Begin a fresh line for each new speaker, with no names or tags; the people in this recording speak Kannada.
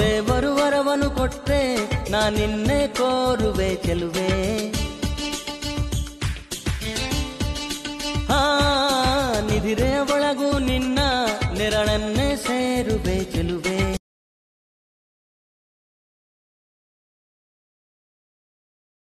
ಬರು ವರವನು ಕೊಟ್ಟೆ ನಾ ನಿನ್ನೆ ಕೋರುವೆ ಚೆಲುವೆ. ಹಾ ನಿಧಿರೆ ಒಳಗೂ ನಿನ್ನ ನೆರಳನ್ನೇ ಸೇರುವೆ ಚೆಲುವೆ.